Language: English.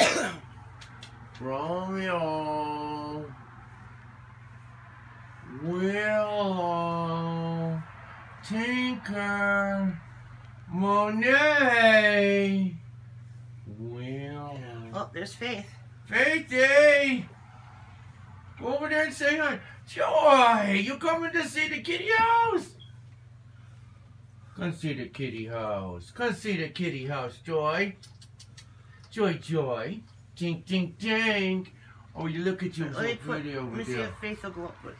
Romeo. Willow. Tinker. Monet. Willow. Oh, there's Faith. Faithy! Eh? Go over there and say hi. Joy! You coming to see the kitty house? Come see the kitty house. Come see the kitty house, Joy. Joy, Joy. Tink, tink, tink. Oh, you look at you Let so me put. pretty Let over me see there. if Faith will go up with.